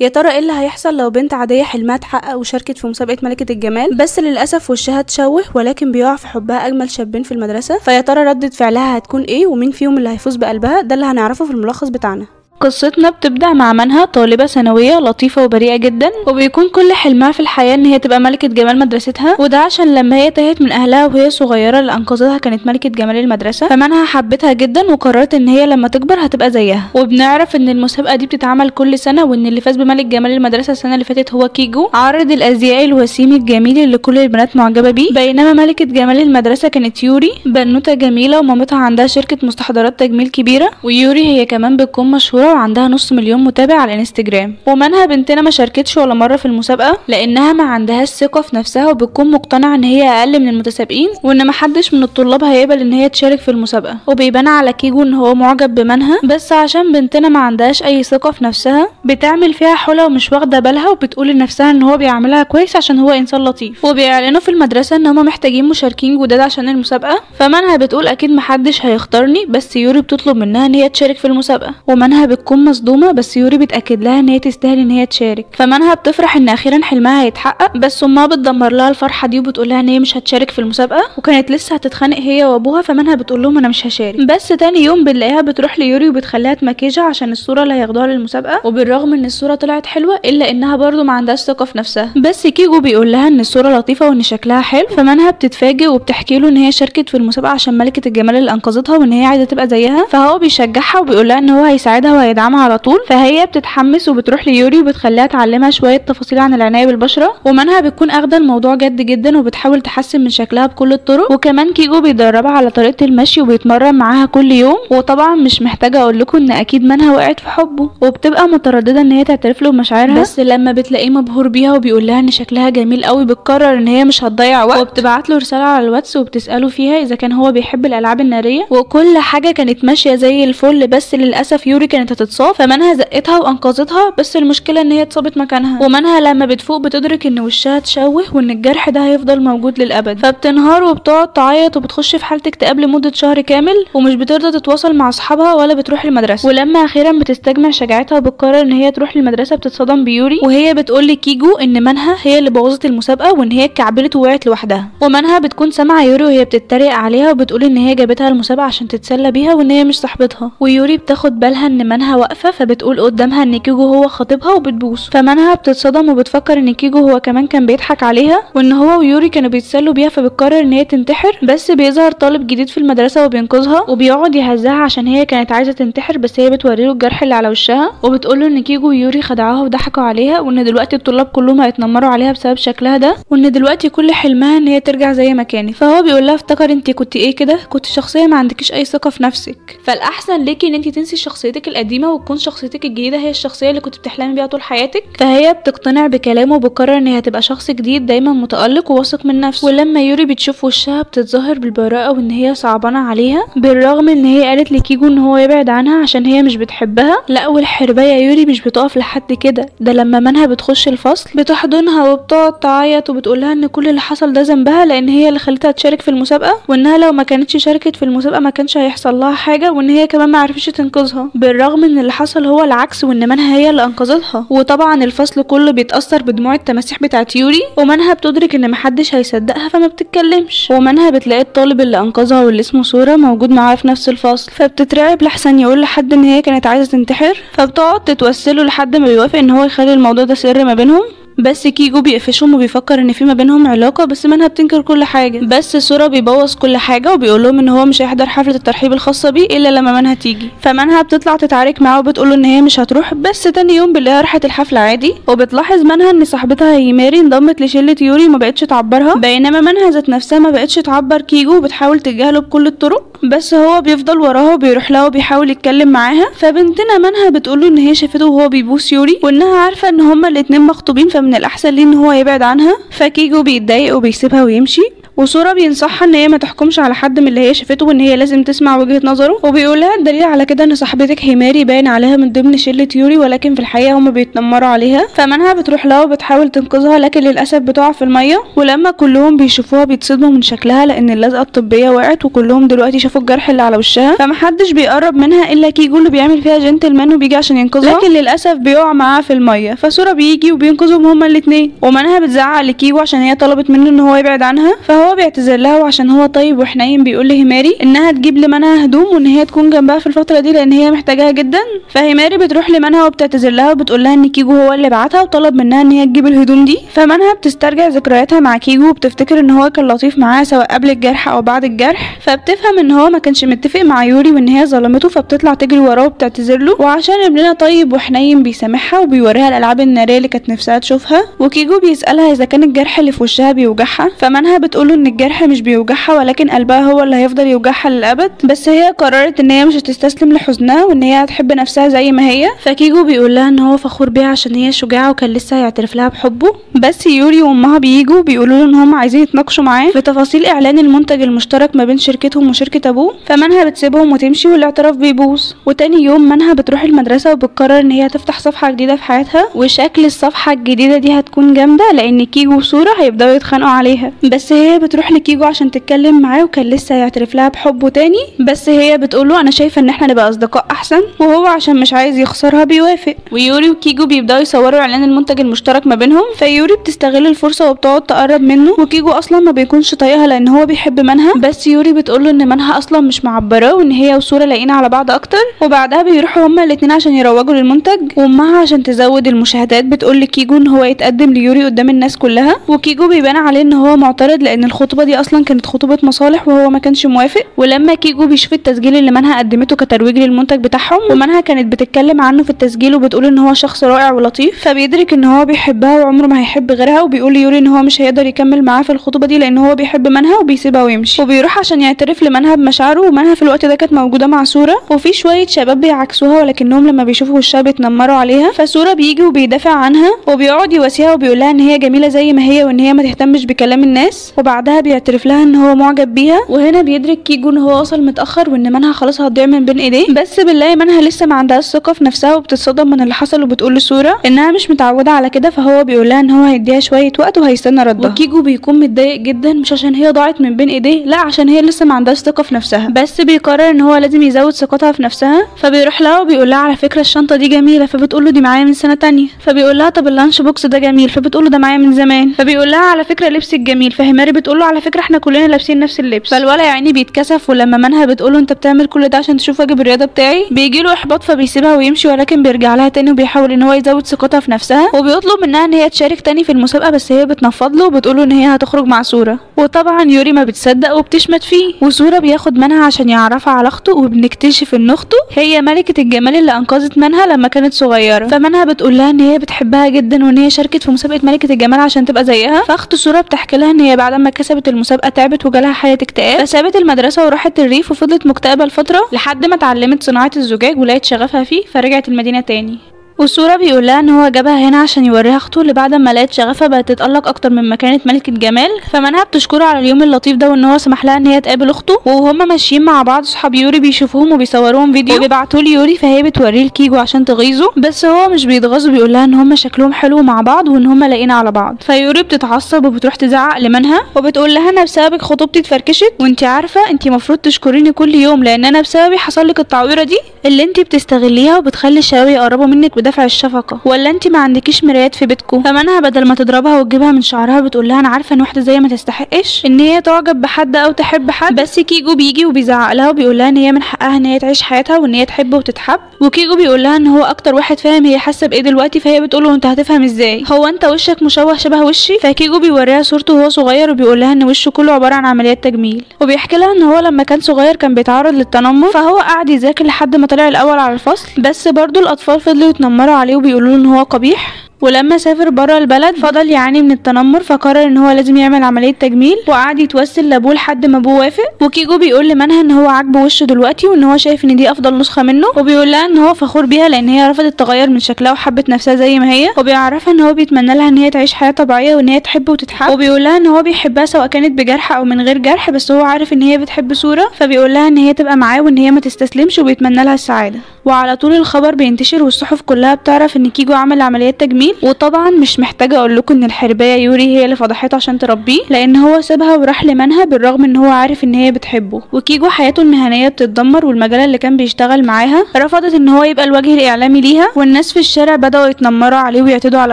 يا ترى إيه اللي هيحصل لو بنت عادية حلمها اتحقق وشاركت في مسابقة ملكة الجمال؟ بس للأسف وشها تشوه ولكن بيقع في حبها أجمل شابين في المدرسة. فيا ترى ردة فعلها هتكون إيه؟ ومين فيهم اللي هيفوز بقلبها؟ ده اللي هنعرفه في الملخص بتاعنا. قصتنا بتبدأ مع منها طالبة ثانوية لطيفة وبريئة جدا وبيكون كل حلمها في الحياة إن هي تبقى ملكة جمال مدرستها وده عشان لما هي تاهت من أهلها وهي صغيرة اللي انقذتها كانت ملكة جمال المدرسة فمنها حبتها جدا وقررت إن هي لما تكبر هتبقى زيها. وبنعرف إن المسابقة دي بتتعمل كل سنة وإن اللي فاز بملك جمال المدرسة السنة اللي فاتت هو كيجو. عارض الأزياء الوسيم الجميل اللي كل البنات معجبة بيه. بينما ملكة جمال المدرسة كانت يوري بنوتة جميلة ومامتها عندها شركة مستحضرات تجميل كبيرة. ويوري هي كمان بتكون مشهورة وعندها نص مليون متابع على الإنستجرام. ومنها بنتنا ما شاركتش ولا مرة في المسابقة لأنها ما عندهاش ثقه في نفسها وبتكون مقتنعة إن هي أقل من المتسابقين وإن محدش من الطلاب هيقبل إن هي تشارك في المسابقة. وبيبان على كيجو إن هو معجب بمنها بس عشان بنتنا ما عندهاش أي ثقة في نفسها بتعمل فيها حلا ومش واخدة بالها وبتقول لنفسها إن هو بيعملها كويس عشان هو إنسان لطيف. وبيعلنوا في المدرسة إن هما محتاجين مشاركين جداد عشان المسابقة فمنها بتقول أكيد محدش هيختارني بس يوري بتطلب منها إن هي تشارك في المسابقة. ومنها بتكون مصدومة بس يوري بتاكد لها إن هي تستاهل إن هي تشارك. فمنها بتفرح إن أخيرا حلمها هيتحقق بس أمها بتدمر لها الفرحة دي وبتقول لها إن هي مش هتشارك في المسابقة وكانت لسه هتتخانق هي وأبوها فمنها بتقول لهم أنا مش هشارك. بس تاني يوم بنلاقيها بتروح ليوري وبتخليها تمكيجها عشان الصورة اللي هياخدوها للمسابقة وبالرغم إن الصورة طلعت حلوة إلا إنها برضو ما عندهاش ثقة في نفسها. بس كيجو بيقول لها إن الصورة لطيفة وإن شكلها حلو فمنها بتتفاجئ وبتحكي له إن هي شاركت في المسابقة عشان ملكة الجمال اللي أنقذتها وإن هي عايزة تبقى زيها. فهو بيشجعها وبيقول لها إن هو هيساعدها وهيدعمها على طول. فهي بتتحمس وبتروح ليوري وبتخليها تعلمها شوية تفاصيل عن العناية بالبشرة. ومنها بتكون أخدة الموضوع جد جدا وبتحاول تحسن من شكلها بكل الطرق. وكمان كيجو بيدربها على طريقة المشي وبيتمرن معاها كل يوم. وطبعا مش محتاجة أقول لكم إن أكيد منها وقعت في حبه. وبتبقى مترددة إن هي تعترف له بمشاعرها. بس لما بتلاقيه مبهور بيها وبيقول لها إن شكلها جميل قوي بتقرر إن هي مش هتضيع وقت. وبتبعت له رسالة على الواتس وبتسأله فيها إذا كان هو بيحب الألعاب النارية. وكل حاجة كانت ماشية زي الفل. بس للأسف يوري كانت هتتصاب فمنها زقتها وأنقذتها بس المشكلة إن هي اتصابت مكانها. ومنها لما بتفوق بتدرك إن وشها تشوه وإن الجرح ده هيفضل موجود للأبد. فبتنهار وبتقعد تعيط وبتخش في حالة اكتئاب لمدة شهر كامل ومش بترضى تتواصل مع أصحابها ولا بتروح المدرسة. ولما أخيرا بتستجمع شجاعتها وبتقرر إن هي تروح المدرسة بتتصدم بيوري وهي بتقول لكيجو إن منها هي اللي بوظت المسابقة وإن هي اتكعبلت ووقعت لوحدها. ومنها بتكون سامعة يوري وهي بتتريق عليها وبتقول إن هي جابتها المسابقة عشان تتسلى بيها وإن هي مش صاحبتها. ويوري بتاخد بالها إن منها واقفة فبتقول قدامها إن كيجو هو خطيبها وبتبوسه. فمنها بتتصدم وبتفكر إن كيجو هو كمان كان بيضحك عليها وإن هو ويوري كانوا بيتسلوا بيها فبتقرر إن هي تنتحر. بس بيظهر طالب جديد في المدرسة وبينقذها وبيقعد يهزها عشان هي كانت عايزة تنتحر بس هي بتوريله الجرح اللي على وشها وبتقوله إن كيجو ويوري خدعوها وضحكوا عليها وإن دلوقتي الطلاب كلهم هيتنمروا عليها بسبب شكلها ده وإن دلوقتي كل حلمها إن هي ترجع زي ما كانت. فهو بيقول لها افتكر انت كنت إيه كده؟ كنت شخصية ما عندكيش أي ثقة في نفسك. فالأحسن ليكي إن انت تنسي شخصيتك القديمة وتكون شخصيتك الجديدة هي الشخصية اللي كنت بتحلمي بيها طول حياتك؟ فهي بتقتنع بكلامه وبتقرر إن هي هتبقى شخص جديد دايما متألق وواثق من نفسه. ولما يوري بتشوف وشها بتتظاهر بالبراءة وإن هي صعبانة عليها بالرغم إن هي قالت لكيجو إن هو يبعد عنها عشان هي مش بتحبها لا والحرباية يوري مش بتقف لحد كده. ده لما منها بتخش الفصل بتحضنها وبتقعد تعيط وبتقول لها إن كل اللي حصل ده ذنبها لأن هي اللي خلتها تشارك في المسابقة وإنها لو ما كانتش شاركت في المسابقة ما كانش هيحصل لها حاجة وإن هي كمان ما عرفتش تنقذها. بالرغم إن اللي حصل هو العكس وإن منها هي اللي أنقذتها. وطبعا الفصل كله بيتأثر بدموع التماسيح بتاعت يوري ومنها بتدرك إن محدش هيصدقها فما بتتكلمش. ومنها بتلاقي الطالب اللي أنقذها واللي اسمه سورة موجود معاها في نفس الفصل. فبتترعب لحسن يقول لحد إن هي كانت عايزة تنتحر فبتقعد تتوسله لحد ما بيوافق إن هو يخلي الموضوع ده سر ما بينهم. بس كيجو بيقفشهم وبيفكر إن في ما بينهم علاقة بس منها بتنكر كل حاجة. بس سورا بيبوظ كل حاجة وبيقول لهم إن هو مش هيحضر حفلة الترحيب الخاصة بيه إلا لما منها تيجي. فمنها بتطلع تتعارك معاه وبتقول إن هي مش هتروح بس تاني يوم بنلاقيها راحت الحفلة عادي. وبتلاحظ منها إن صاحبتها هيماري انضمت لشلة يوري وما بقتش تعبرها. بينما منها ذات نفسها ما بقتش تعبر كيجو وبتحاول تتجاهله بكل الطرق. بس هو بيفضل وراها وبيروح لها وبيحاول يتكلم معاها. فبنتنا منها بتقوله إن هي شافته وهو بيبوس يوري وإنها عارفة إن هما الاتنين مخطوبين فمن الأحسن ليه إن هو يبعد عنها؟ فكيجو بيتضايق وبيسيبها ويمشي. وصورة بينصحها إن هي ما تحكمش على حد من اللي هي شافته وإن هي لازم تسمع وجهة نظره. وبيقول لها الدليل على كده إن صاحبتك هيماري باين عليها من ضمن شلة يوري ولكن في الحقيقة هما بيتنمروا عليها. فمنها بتروح لها وبتحاول تنقذها لكن للأسف بتقع في المية. ولما كلهم بيشوفوها بيتصدموا من شكلها لأن اللزقة الطبية وقعت وكلهم دلوقتي شافوا الجرح اللي على وشها. فمحدش بيقرب منها إلا كيجو اللي بيعمل فيها جنتلمان وبيجي عشان ينقذها. لكن للأسف بيقع معاها في المية. فصورة بيجي وبينقذهم هما الاتنين. ومنها بتزعق لكيجو عشان هي طلبت منه إن هو يبعد عنها. فهو بيعتذر لها وعشان هو طيب وحنين بيقول لهيماري إنها تجيب لمنها هدوم وإن هي تكون جنبها في الفترة دي لأن هي محتاجاها جدا. فهيماري بتروح لمنها وبتعتذر لها وبتقول لها إن كيجو هو اللي بعتها وطلب منها إن هي تجيب الهدوم دي. فمنها بتسترجع ذكرياتها مع كيجو وبتفتكر إن هو كان لطيف معاها سواء قبل الجرح أو بعد الجرح. فبتفهم إن هو ما كانش متفق مع يوري وإن هي ظلمته فبتطلع تجري وراه وبتعتذر له. وعشان ابننا طيب وحنين بيسامحها وبيوريها الألعاب النارية اللي كانت نفسها تشوفها. وكيجو بيسألها إذا كان الجرح اللي في وشها بيوجعها. فمنها بتقوله إن الجرح مش بيوجعها ولكن قلبها هو اللي هيفضل يوجعها للأبد. بس هي قررت إن هي مش هتستسلم لحزنها وإن هي هتحب نفسها زي ما هي. فكيجو بيقول لها إن هو فخور بيها عشان هي شجاعة وكان لسه هيعترف لها بحبه. بس يوري وأمها بييجوا بيقولوا له إن هم عايزين يتناقشوا معاه. في تفاصيل إعلان المنتج المشترك ما بين شركتهم وشركة أبوه فمنها بتسيبهم وتمشي والاعتراف بيبوظ. وتاني يوم منها بتروح المدرسة وبتقرر إن هي تفتح صفحة جديدة في حياتها. وشكل الصفحة الجديدة دي هتكون جامدة لأن كيجو وسورا هيبدأوا يتخانقوا عليها. بس هي بتروح لكيجو عشان تتكلم معاه وكان لسه هيعترف لها بحبه تاني. بس هي بتقوله أنا شايفة إن إحنا نبقى أصدقاء أحسن وهو عشان مش عايز يخسرها بيوافق. ويوري وكيجو بيبدأوا يصوروا إعلان المنتج المشترك ما بينهم. فيوري بتستغل الفرصة وبتقعد تقرب منه. وكيجو أصلا ما بيكونش طايقها لأن هو بيحب منها. بس يوري بتقوله إن منها أصلا مش معبراه وإن هي وسورا لاقيين على بعض أكتر. وبعدها بيروحوا هما الاتنين عشان يروجوا للمنتج. وأمها عشان تزود المشاهدات بتقول لكيجو إن هو يتقدم ليوري قدام الناس كلها. وكيجو بيبان عليه إن هو معترض لأن الخطوبة دي أصلا كانت خطوبة مصالح وهو ما كانش موافق ولما كيجو بيشوف التسجيل اللي منها قدمته كترويج للمنتج بتاعهم ومنها كانت بتتكلم عنه في التسجيل وبتقول إن هو شخص رائع ولطيف فبيدرك إن هو بيحبها وعمره ما هيحب غيرها وبيقول ليوري إن هو مش هيقدر يكمل معاها في الخطوبة دي لأن هو بيحب منها وبيسيبها ويمشي. وبيروح عشان يعترف لمنها بمشاعره ومنها في الوقت ده كانت موجودة مع سورا وفي شوية شباب بيعاكسوها ولكنهم لما بيشوفوا وشها بيتنمروا عليها فسورا بيجي وبيدافع عنها وبيقعد يواسيها وبيقول لها إن هي جميلة زي ما هي وإن هي ما تهتمش بكلام الناس وبعدها بيعترف لها إن هو معجب بيها. وهنا بيدرك كيجو ان هو وصل متأخر وإن منها خلاص هتضيع من بين إيديه. بس بنلاقي منها لسه ما عندهاش ثقة في نفسها وبتتصدم من اللي حصل وبتقول لسورة إنها مش متعودة على كده فهو بيقول لها إن هو هيديها شوية وقت وهيستنى ردها وكيجو بيكون متضايق جدا مش عشان هي ضاعت من بين إيديه لا عشان هي لسه ما عندهاش ثقة في نفسها. بس بيقرر إن هو لازم يزود ثقتها في نفسها فبيروح لها وبيقول لها على فكرة الشنطة دي جميلة فبتقول له دي معايا من سنة تانية. فبيقول لها طب ال lunch box ده جميل فبتقول له ده معايا من زمان. فبيقول لها على فكرة لبسك جميل فهيماري بتقول له على فكرة إحنا كلنا لابسين نفس اللبس. فالولا يا عيني بيتكسف ولما منها بتقول له انت بتعمل كل ده عشان تشوف واجب الرياضة بتاعي؟ بيجي له إحباط فبيسيبها ويمشي ولكن بيرجع لها تاني وبيحاول إن هو يزود ثقتها في نفسها. وبيطلب منها إن هي تشارك تاني في المسابقة بس هي بتنفض له وبتقول له إن هي هتخرج مع سورة. وطبعا يوري ما بتصدق وبتشمت فيه. وسورة بياخد منها عشان يعرفها على أخته وبنكتشف إن أخته هي ملكة الجمال اللي أنقذت منها لما كانت صغيرة. فمنها بتقول لها إن هي بتحبها جدا وإن هي شاركت في مسابقة ملكة الجمال عشان تبقى زيها. فأخت سورة بتحكي لها إن هي بعد ما كسبت المسابقة تعبت وجالها حالة اكتئاب فسابت المدرسة وراحت الريف وفضلت مكتئبة لفترة لحد ما اتعلمت صناعة الزجاج ولقت شغفها فيه فرجعت المدينة تاني. وسورا بيقول لها إن هو جابها هنا عشان يوريها اخته اللي بعد ما لقت شغفها بقت تتألق أكتر من ما كانت ملكة جمال فمنها بتشكره على اليوم اللطيف ده وإن هو سمح لها إن هي تقابل أخته. وهما ماشيين مع بعض صحاب يوري بيشوفوهم وبيصوروهم فيديو. وبيبعتوا ليوري فهي بتوريه لكيجو عشان تغيظه. بس هو مش بيتغاظ وبيقول لها إن هما شكلهم حلو مع بعض وإن هما لاقيين على بعض. فيوري بتتعصب وبتروح تزعق لمنها وبتقول لها أنا بسببك خطوبتي اتفركشت. وانت عارفة انت المفروض تشكريني كل يوم لأن أنا بسببي حصل لك التعويره دي اللي انت بتستغليها وبتخلي الشباب يقربوا منك بدافع الشفقة. ولا انت ما عندكيش مرايات في بيتكم فمنها بدل ما تضربها وتجيبها من شعرها بتقول لها أنا عارفة إن واحدة زي ما تستحقش. إن هي تعجب بحد أو تحب حد. بس كيجو بيجي وبيزعق لها وبيقول لها إن هي من حقها إن هي تعيش حياتها وإن هي تحب وتتحب. وكيجو بيقول لها إن هو أكتر واحد فاهم هي حاسة بإيه دلوقتي فهي بتقول له أنت هتفهم إزاي؟ هو أنت وشك مشوه شبه وشي؟ فكيجو بيوريها صورته وهو صغير وبيقول لها إن وشه كله عبارة عن عمليات تجميل. وبيحكي لها إن هو لما كان صغير كان بيتعرض للتنمر فهو قعد يذاكر لحد ما طلع الأول على الفصل. بس برضه الأطفال فضلوا يتنمروا. عليه وبيقولوا إن هو قبيح. ولما سافر بره البلد فضل يعاني من التنمر فقرر إن هو لازم يعمل عملية تجميل. وقعد يتوسل لأبوه لحد ما أبوه وافق. وكيجو بيقول لمنها إن هو عاجبه وشه دلوقتي وإن هو شايف إن دي أفضل نسخة منه. وبيقول لها إن هو فخور بيها لأن هي رفضت تغير من شكلها وحبت نفسها زي ما هي. وبيعرفها إن هو بيتمنى لها إن هي تعيش حياة طبيعية وإن هي تحب وتتحب وبيقول لها إن هو بيحبها سواء كانت بجرح أو من غير جرح بس هو عارف إن هي بتحب صورة. فبيقول لها إن هي تبقى معاه وإن هي ما تستسلمش وبيتمنى لها السعادة. وعلى طول الخبر بينتشر والصحف كلها بتعرف إن كيجو عمل عمليات تجميل. وطبعا مش محتاجة أقول لكم إن الحرباية يوري هي اللي فضحته عشان تربيه لأن هو سابها وراح لمنها بالرغم إن هو عارف إن هي بتحبه. وكيجو حياته المهنية بتتدمر والمجله اللي كان بيشتغل معاها رفضت إن هو يبقى الوجه الإعلامي ليها. والناس في الشارع بدأوا يتنمروا عليه ويعتدوا على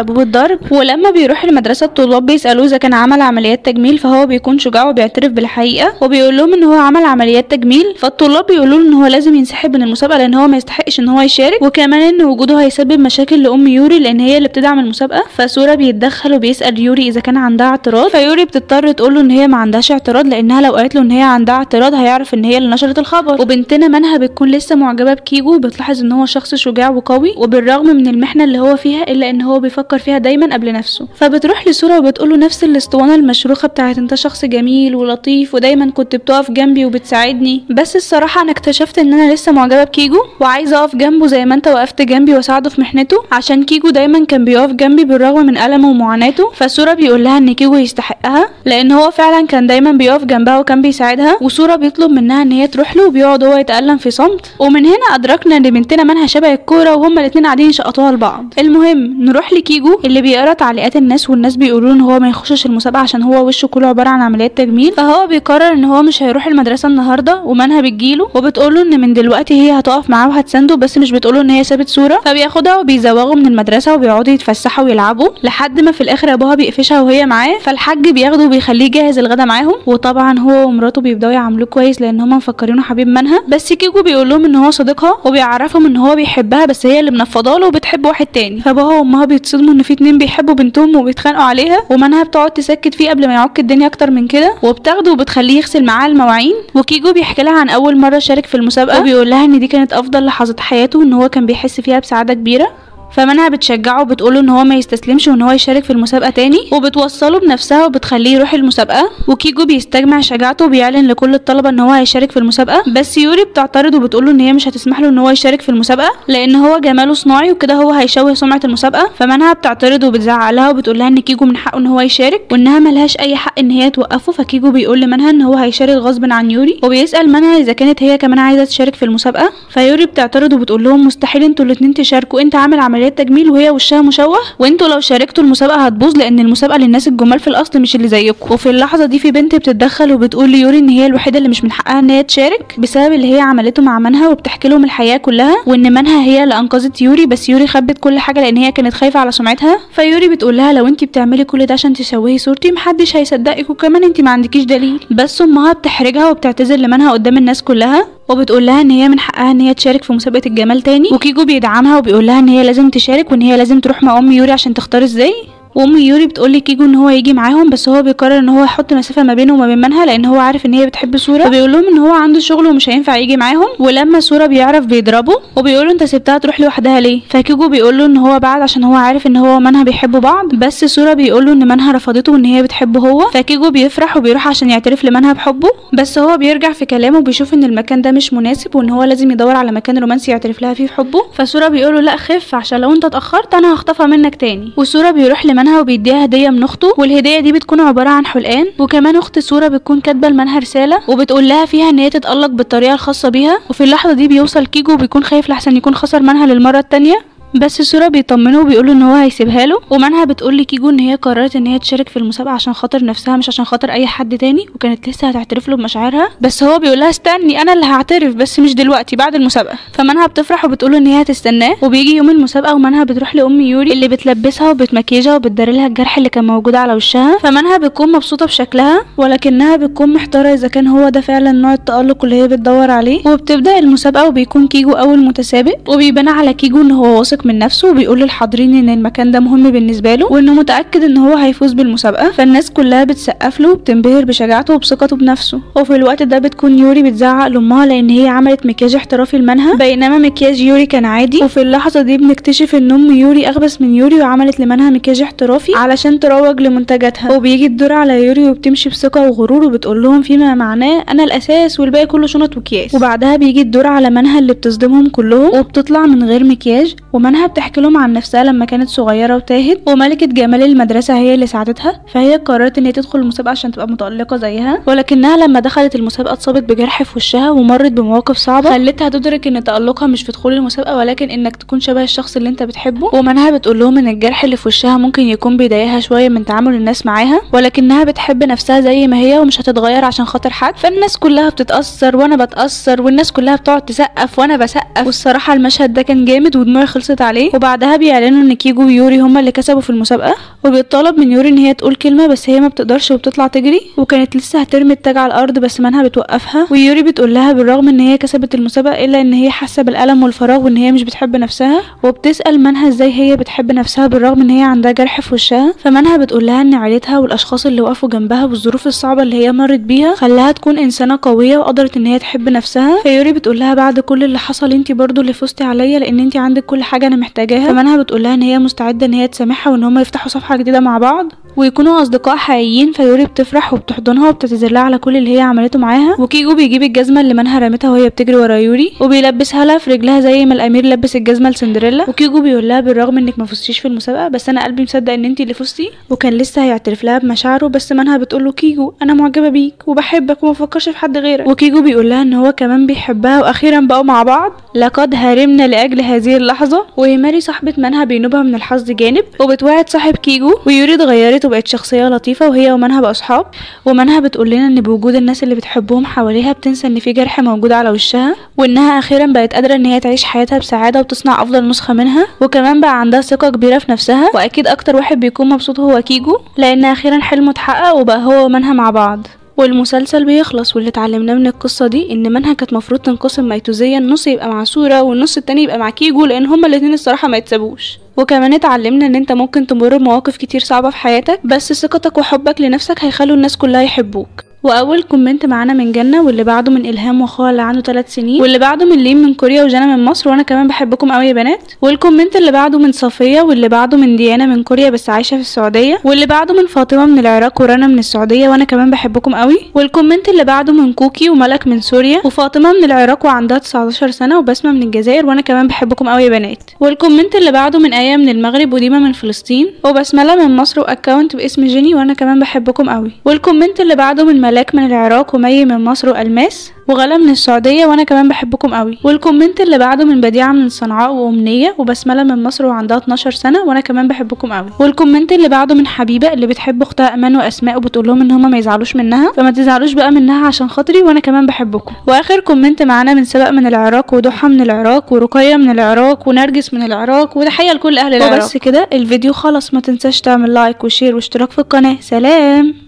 أبوه بالضرب ولما بيروح المدرسة الطلاب بيسألوه إذا كان عمل عمليات تجميل فهو بيكون شجاع وبيعترف بالحقيقة. وبيقول لهم إن هو عمل عمليات تجميل فالطلاب بيقولوا له إن هو لازم ينسحب من المسابقة لأن هو ما يستحقش إن هو يشارك. وكمان إن وجوده هيسبب مشاكل لأم يوري لأن هي اللي بتدعم المسابقة فسورا بيتدخل وبيسأل يوري إذا كان عندها اعتراض. فيوري بتضطر تقول إن هي ما عندهاش اعتراض لأنها لو قالت له إن هي عندها اعتراض هيعرف إن هي اللي نشرت الخبر. وبنتنا منها بتكون لسه معجبة بكيجو وبتلاحظ إن هو شخص شجاع وقوي وبالرغم من المحنة اللي هو فيها إلا إن هو بيفكر فيها دايما قبل نفسه. فبتروح لسورا وبتقول له نفس الأسطوانة المشروخة بتاعت أنت شخص جميل ولطيف ودايما كنت بتقف جنبي وبتساعدني. بس الصراحة أنا اكتشفت إن أنا لسه معجبة بكيجو وعايزة أقف جنبه زي ما أنت وقفت جنبي وأساعده في محنته عشان كيجو دايما كان بيقف جنبي بالرغم من ألمه ومعاناته فسورا بيقول لها إن كيجو يستحقها لأن هو فعلا كان دايما بيقف جنبها وكان بيساعدها وسورا بيطلب منها إن هي تروح له وبيقعد هو يتألم في صمت. ومن هنا أدركنا إن بنتنا منها شبه الكورة وهما الاتنين قاعدين يشقطوها لبعض. المهم نروح لكيجو اللي بيقرأ تعليقات الناس والناس بيقولوا إن هو ما يخشش المسابقة عشان هو وشه كله عبارة عن عمليات تجميل. فهو بيقرر إن هو مش هيروح المدرسة النهارده ومنها بتجيله وبتقوله إن من دلوقتي هي هتقف معاه وهتسنده بس مش بتقوله إن هي سابت صوره فبياخدها وبيزوغوا من المدرسة وبيقعدوا يتفسحوا ويلعبوا لحد ما في الآخر أبوها بيقفشها وهي معاه فالحاج بياخده وبيخليه يجهز الغدا معاهم. وطبعا هو ومراته بيبدأوا يعاملوه كويس لأن هما مفكرينه حبيب منها. بس كيجو بيقول لهم إن هو صديقها وبيعرفهم إن هو بيحبها بس هي اللي منفضاله وبتحب واحد تاني. فابوها وأمها بيتصدموا إن في اتنين بيحبوا بنتهم وبيتخانقوا عليها ومنها بتقعد تسكت فيه قبل ما يعك الدنيا أكتر من كده وبتاخده وبتخليه يغسل معاها المواعين. وكيجو بيحكي لها عن أول مرة شارك في المسابقة وبيقول لها إن دي كانت أفضل لحظات حياته وان هو كان بيحس فيها بسعادة كبيرة. فمنها بتشجعه وبتقوله إن هو ما يستسلمش وإن هو يشارك في المسابقة تاني وبتوصله بنفسها وبتخليه يروح المسابقة. وكيجو بيستجمع شجاعته وبيعلن لكل الطلبة إن هو هيشارك في المسابقة. بس يوري بتعترض وبتقوله إن هي مش هتسمح له إن هو يشارك في المسابقة لأن هو جماله صناعي وكده هو هيشوه سمعة المسابقة. فمنها بتعترض وبتزعق لها وبتقول لها إن كيجو من حقه إن هو يشارك وإنها ملهاش أي حق إن هي توقفه. فكيجو بيقول لمنها إن هو هيشارك غصب عن يوري وبيسأل منها إذا كانت هي كمان عايزة تشارك في المسابقة. فيوري بتعترض وبتقول لهم مستحيل إنتوا الاتنين تشاركوا إنت عامل عمليات تجميل وهي وشها مشوه؟ وانتوا لو شاركتوا المسابقة هتبوظ لأن المسابقة للناس الجمال في الأصل مش اللي زيكم. وفي اللحظة دي في بنت بتتدخل وبتقول ليوري إن هي الوحيدة اللي مش من حقها إن هي تشارك بسبب اللي هي عملته مع منها وبتحكي لهم الحكاية كلها وإن منها هي اللي أنقذت يوري بس يوري خبت كل حاجة لأن هي كانت خايفة على سمعتها. فيوري بتقول لها لو انت بتعملي كل ده عشان تشوهي صورتي محدش هيصدقك وكمان انت ما عندكيش دليل. بس أمها بتحرجها وبتعتذر لمنها قدام الناس كلها. وبتقول لها إن هي من حقها إن هي تشارك في مسابقة الجمال تاني؟ وكيجو بيدعمها وبيقول لها إن هي لازم تشارك وإن هي لازم تروح مع أم يوري عشان تختار إزاي؟ وام يوري بتقول لكيجو إن هو يجي معاهم بس هو بيقرر إن هو يحط مسافة ما بينه وما بين منها لأن هو عارف إن هي بتحب سورة. فبيقول لهم إن هو عنده شغل ومش هينفع يجي معاهم ولما سورة بيعرف بيضربه وبيقول له أنت سبتها تروح لوحدها ليه؟ فكيجو بيقول له إن هو بعد عشان هو عارف إن هو ومنها بيحبوا بعض بس سورة بيقول له إن منها رفضته وان هي بتحبه هو. فكيجو بيفرح وبيروح عشان يعترف لمنها بحبه بس هو بيرجع في كلامه وبيشوف إن المكان ده مش مناسب وإن هو لازم يدور على مكان رومانسي يعترف لها فيه بحبه. فسورة بيقول له لأ خف عشان لو أنت اتأخرت أنا هخطفها منك تاني. وسورة بيروح لمنها وبيديها هدية من أخته والهدية دي بتكون عبارة عن حلقان وكمان أخت سورة بتكون كاتبة لمنها رسالة وبتقول لها فيها إن هي تتألق بالطريقة الخاصة بيها وفي اللحظة دي بيوصل كيجو وبيكون خايف لحسن يكون خسر منها للمرة التانية. بس سورا بيطمنه وبيقول إن هو هيسيبها له ومنها بتقول لكيجو إن هي قررت إن هي تشارك في المسابقة عشان خاطر نفسها مش عشان خاطر أي حد تاني وكانت لسه هتعترف له بمشاعرها. بس هو بيقول لها استني أنا اللي هعترف بس مش دلوقتي بعد المسابقة. فمنها بتفرح وبتقول إن هي هتستناه وبيجي يوم المسابقة ومنها بتروح لأم يوري اللي بتلبسها وبتمكيجها وبتداري لها الجرح اللي كان موجود على وشها. فمنها بتكون مبسوطة بشكلها ولكنها بتكون محتارة إذا كان هو ده فعلا نوع التألق اللي هي بتدور عليه. وبتبدأ المسابقة وبيكون كيجو أول متسابق وبيبان على كيجو إن هو واثق من نفسه وبيقول للحاضرين إن المكان ده مهم بالنسبة له وإنه متأكد إن هو هيفوز بالمسابقة فالناس كلها بتسقف له وبتنبهر بشجاعته وبثقته بنفسه. وفي الوقت ده بتكون يوري بتزعق لأمها لأن هي عملت مكياج احترافي لمنها بينما مكياج يوري كان عادي. وفي اللحظة دي بنكتشف إن أم يوري أغبس من يوري وعملت لمنها مكياج احترافي علشان تروج لمنتجاتها. وبيجي الدور على يوري وبتمشي بثقة وغرور وبتقول لهم فيما معناه أنا الأساس والباقي كله شنط وكياس وبعدها بيجي الدور على منها اللي بتصدمهم كلهم وبتطلع من غير مكياج ومنها بتحكي لهم عن نفسها لما كانت صغيرة وتاهت وملكة جمال المدرسة هي اللي ساعدتها فهي قررت إن هي تدخل المسابقة عشان تبقى متألقة زيها ولكنها لما دخلت المسابقة اتصابت بجرح في وشها ومرت بمواقف صعبة خلتها تدرك إن تألقها مش في دخول المسابقة ولكن إنك تكون شبه الشخص اللي أنت بتحبه. ومنها بتقول لهم إن الجرح اللي في وشها ممكن يكون بيضايقها شوية من تعامل الناس معاها ولكنها بتحب نفسها زي ما هي ومش هتتغير عشان خاطر حد. فالناس كلها بتتأثر وأنا بتأثر والناس كلها بتقعد تسقف وأنا بسقف والصراحة المشهد ده كان جامد ودموعي خلصت عليه. وبعدها بيعلنوا إن كيجو ويوري هما اللي كسبوا في المسابقة. وبيطلب من يوري إن هي تقول كلمة بس هي ما بتقدرش وبتطلع تجري. وكانت لسه هترمي التاج على الأرض بس منها بتوقفها. ويوري بتقول لها بالرغم إن هي كسبت المسابقة إلا إن هي حاسة بالألم والفراغ وإن هي مش بتحب نفسها. وبتسأل منها إزاي هي بتحب نفسها بالرغم إن هي عندها جرح في وشها. فمنها بتقول لها إن عيلتها والأشخاص اللي وقفوا جنبها والظروف الصعبة اللي هي مرت بيها خلاها تكون إنسانة قوية وقدرت إن هي تحب نفسها. فيوري بتقول لها بعد كل اللي حصل انت برضو اللي فزتي عليا لأن انت عندك كل حاجة أنا محتاجاها. فمنها بتقول لها إن هي مستعدة إن هي تسامحها وإن هما يفتحوا صفحة جديدة مع بعض. ويكونوا أصدقاء حقيقيين فيوري بتفرح وبتحضنها وبتعتذر لها على كل اللي هي عملته معاها. وكيجو بيجيب الجزمة اللي منها رمتها وهي بتجري ورا يوري وبيلبسها لها في رجلها زي ما الأمير لبس الجزمة لسندريلا. وكيجو بيقول لها بالرغم إنك ما فزتيش في المسابقة بس أنا قلبي مصدق إن انت اللي فزتي. وكان لسه هيعترف لها بمشاعره بس منها بتقول له كيجو أنا معجبة بيك وبحبك وما بفكرش في حد غيرك. وكيجو بيقول لها إن هو كمان بيحبها وأخيرا بقوا مع بعض. لقد هرمنا لأجل هذه اللحظة. وماري صاحبة منها بينوبها من الحظ جانب وبتوعد صاحب كيجو ويوري اتغيرت وبقت شخصية لطيفة وهي ومنها بقوا أصحاب. ومنها بتقول لنا إن بوجود الناس اللي بتحبهم حواليها بتنسى إن في جرح موجود على وشها وإنها أخيرا بقت قادرة إن هي تعيش حياتها بسعادة وتصنع أفضل نسخة منها. وكمان بقى عندها ثقة كبيرة في نفسها وأكيد أكتر واحد بيكون مبسوط هو كيجو لأن أخيرا حلمه اتحقق وبقى هو ومنها مع بعض. والمسلسل بيخلص واللي اتعلمناه من القصة دي إن منها كانت مفروض تنقسم ميتوزيا النص يبقى مع سورا والنص التاني يبقى مع كيجو لأن هما الاتنين الصراحة ما يتسابوش. وكمان اتعلمنا إن أنت ممكن تمر بمواقف كتير صعبة في حياتك بس ثقتك وحبك لنفسك هيخلوا الناس كلها يحبوك. وأول comment معانا من جنة واللي بعده من إلهام وأخوها اللي عنده 3 سنين واللي بعده من ليم من كوريا وجانا من مصر وأنا كمان بحبكم قوي يا بنات وال comment اللي بعده من صفية واللي بعده من ديانا من كوريا بس عايشة في السعودية واللي بعده من فاطمة من العراق ورنا من السعودية وأنا كمان بحبكم قوي وال comment اللي بعده من كوكي وملك من سوريا وفاطمة من العراق وعندها 19 سنة وبسمة من الجزائر وأنا كمان بحبكم قوي يا بنات وال comment اللي بعده من آية من المغرب وديما من فلسطين وبسملة من مصر و account باسم جيني وأنا كمان بحبكم قوي وال comment اللي بعده من ملاك من العراق ومي من مصر والماس وغلا من السعودية وأنا كمان بحبكم قوي. وال comment اللي بعده من بديعة من صنعاء وأمنية وبسملة من مصر وعندها 12 سنة وأنا كمان بحبكم قوي. وال comment اللي بعده من حبيبة اللي بتحب أختها أمان وأسماء وبتقول لهم إن هما ما يزعلوش منها فما تزعلوش بقى منها عشان خاطري وأنا كمان بحبكم. وآخر comment معانا من سبق من العراق وضحى من العراق ورقية من العراق ونرجس من العراق وتحية لكل أهل العراق. وبس كده الفيديو خلص ما تنساش تعمل like و share واشتراك في القناة. سلام!